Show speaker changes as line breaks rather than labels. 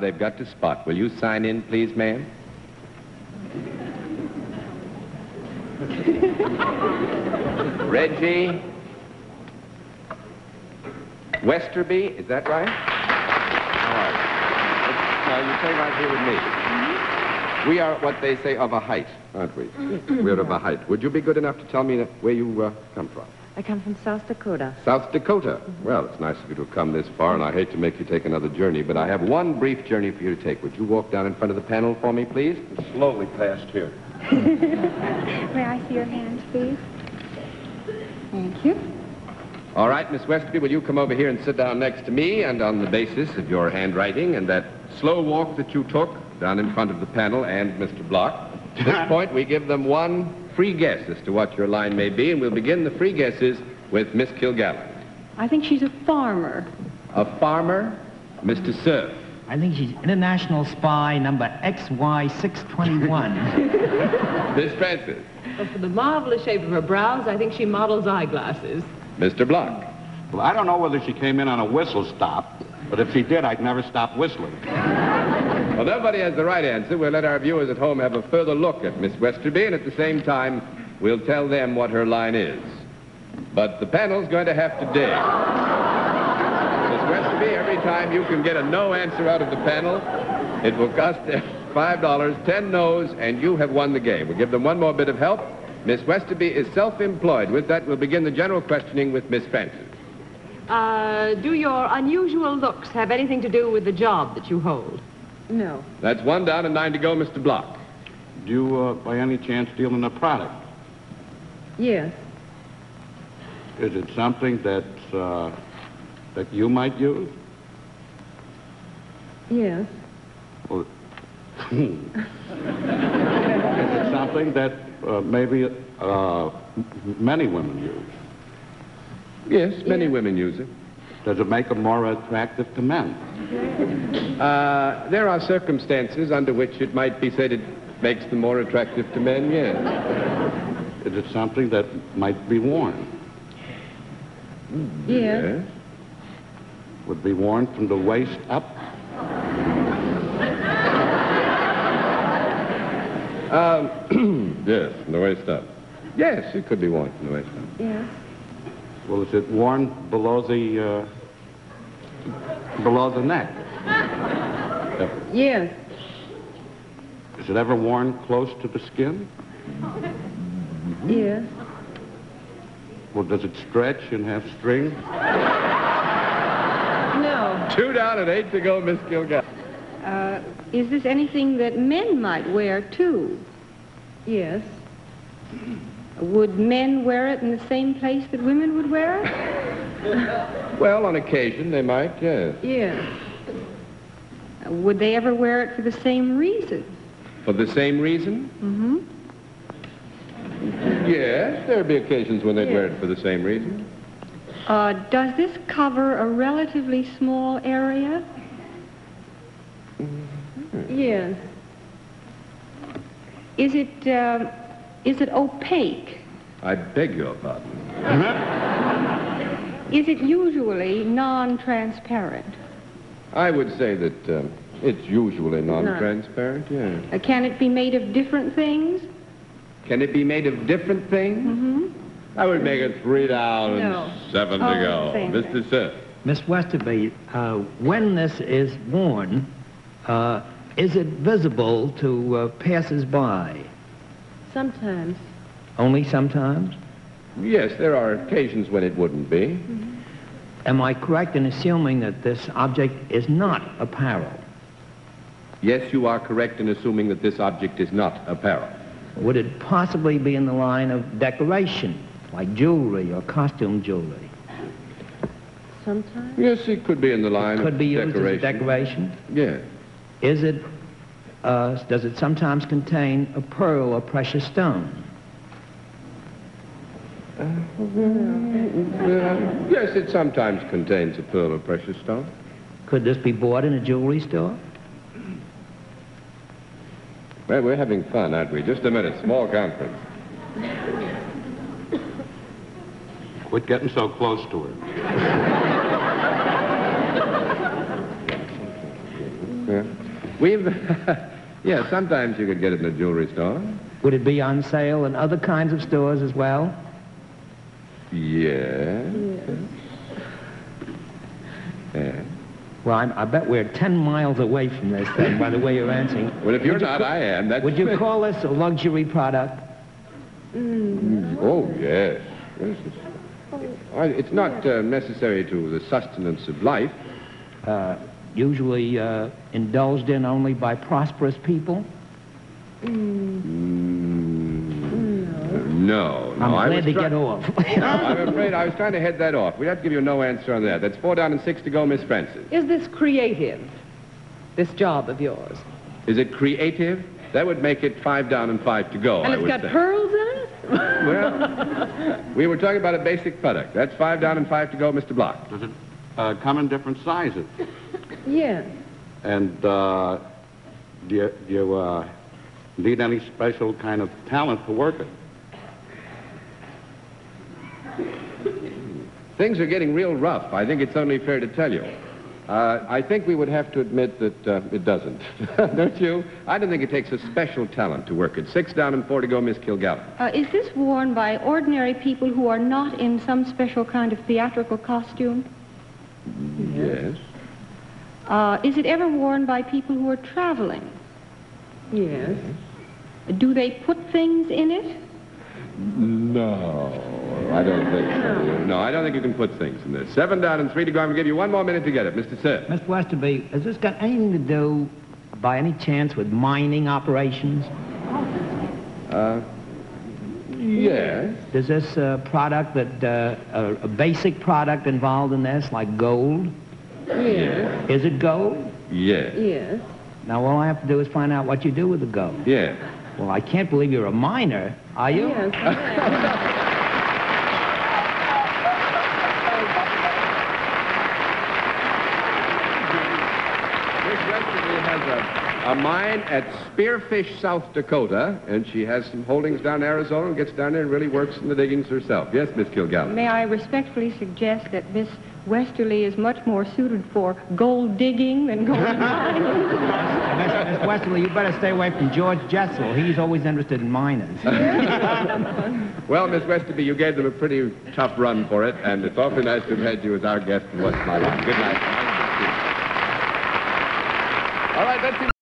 they've got to spot. Will you sign in, please, ma'am? Reggie Westerby, is that right? All right. Now, you stay right here with me. We are what they say of a height, aren't we? We're of a height. Would you be good enough to tell me where you uh, come from?
I come from South Dakota.
South Dakota. Mm-hmm. Well, it's nice of you to have come this far, and I hate to make you take another journey, but I have one brief journey for you to take. Would you walk down in front of the panel for me, please?
And Slowly past here.
May I see your hands, please? Thank you.
All right, Miss Westerby, will you come over here and sit down next to me, and on the basis of your handwriting and that slow walk that you took down in front of the panel and Mr. Block, at this point, we give them one free guess as to what your line may be, and we'll begin the free guesses with Miss Kilgallen.
I think she's a farmer.
A farmer, Mr. Cerf.
I think she's international spy number XY621.
Miss Francis.
But for the marvelous shape of her brows, I think she models eyeglasses.
Mr. Block.
Well, I don't know whether she came in on a whistle stop, but if she did, I'd never stop whistling.
Well, nobody has the right answer. We'll let our viewers at home have a further look at Miss Westerby, and at the same time, we'll tell them what her line is. But the panel's going to have to dig. Miss Westerby, every time you can get a no answer out of the panel, it will cost them $5, 10 no's, and you have won the game. We'll give them one more bit of help. Miss Westerby is self-employed. With that, we'll begin the general questioning with Miss Francis.
Uh, do your unusual looks have anything to do with the job that you hold?
No.
That's one down and nine to go, Mr. Block.
Do you, uh, by any chance, deal in a product?
Yes.
Is it something that, uh, that you might use?
Yes.
Or... is it something that uh, maybe uh, many women use?
Yes, many
Yeah.
women use it.
Does it make them more attractive to men?
Uh, there are circumstances under which it might be said it makes them more attractive to men, yes.
Is it something that might be worn?
Yes.
Would be worn from the waist up?
Um, yes, from the waist up. Yes, it could be worn from the waist up.
Yes.
Well, is it worn below the, uh, below the neck?
Yes.
Is it ever worn close to the skin?
Yes.
Well, does it stretch and have strings?
No.
Two down and eight to go, Miss Kilgallen.
Uh, is this anything that men might wear, too? Yes. Would men wear it in the same place that women would wear it?
Well, on occasion they might, yes.
Yes. Would they ever wear it for the same reason?
For the same reason?
Mm-hmm.
Yes, there'd be occasions when they'd wear it for the same reason.
Uh, does this cover a relatively small area? Yes. Is it, uh, is it opaque?
I beg your pardon.
Is it usually non-transparent?
I would say that um, it's usually non-transparent, yes.
Uh, can it be made of different things?
Can it be made of different things?
Mm-hmm.
I would make it three down
No.
and seven
Oh,
to go.
same
Mr. Cerf.
Miss Westerby, uh, when this is worn, uh, is it visible to uh, passers-by?
Sometimes.
Only sometimes?
Yes, there are occasions when it wouldn't be. Mm-hmm.
Am I correct in assuming that this object is not apparel?
Yes, you are correct in assuming that this object is not apparel.
Would it possibly be in the line of decoration, like jewelry or costume jewelry?
Sometimes.
Yes, it could be in the line
Could
of
be used
decoration.
as decoration?
Yes.
Is it, uh, does it sometimes contain a pearl or precious stone?
Uh, yes, it sometimes contains a pearl or precious stone.
Could this be bought in a jewelry store?
Well, we're having fun, aren't we? Just a minute. Small conference.
Quit getting so close to her.
We've, yeah, sometimes you could get it in a jewelry store.
Would it be on sale in other kinds of stores as well?
Yes. Yeah.
Well, I'm, I bet we're 10 miles away from this thing, by the way you're answering.
Well, if you're
Would
not,
ca-
I am. That's
Would you call this a luxury product?
Oh, yes. yes it's not uh, necessary to the sustenance of life.
Uh, usually uh, indulged in only by prosperous people?
No, no.
I'm
I
glad
was
to get off.
I'm afraid I was trying to head that off. We have to give you no answer on that. That's four down and six to go, Miss Francis.
Is this creative, this job of yours?
Is it creative? That would make it five down and five to go.
And
I
it's
would
got
say.
pearls in it?
Well, we were talking about a basic product. That's five down and five to go, Mr. Block.
Does it uh, come in different sizes?
Yes.
And uh, do you, do you uh, need any special kind of talent to work it?
Things are getting real rough. I think it's only fair to tell you. Uh, I think we would have to admit that uh, it doesn't. Don't you? I don't think it takes a special talent to work it. Six down and four to go, Miss Kilgallen.
Uh, is this worn by ordinary people who are not in some special kind of theatrical costume?
Yes.
Uh, is it ever worn by people who are traveling?
Yes.
Do they put things in it?
No, I don't think so. No, I don't think you can put things in this. Seven down and three to go. I'm going to give you one more minute to get it, Mr. Cerf.
Mr. Westerby, has this got anything to do, by any chance, with mining operations?
Uh, Yes.
Does this uh, product that, uh, a, a basic product involved in this, like gold?
Yes.
Is it gold?
Yes.
Yes.
Now, all I have to do is find out what you do with the gold.
Yeah.
Well, I can't believe you're a miner, are you?
Yes.
Miss Westerby has a, a mine at Spearfish, South Dakota, and she has some holdings down in Arizona and gets down there and really works in the diggings herself. Yes, Miss Kilgallen.
May I respectfully suggest that Miss Westerly is much more suited for gold digging than gold mining?
Miss, Miss Westerly, you better stay away from George Jessel. He's always interested in miners.
Well, Miss Westerby, you gave them a pretty tough run for it, and it's awfully nice to have had you as our guest in What's My Line. Good night. All right, let's see.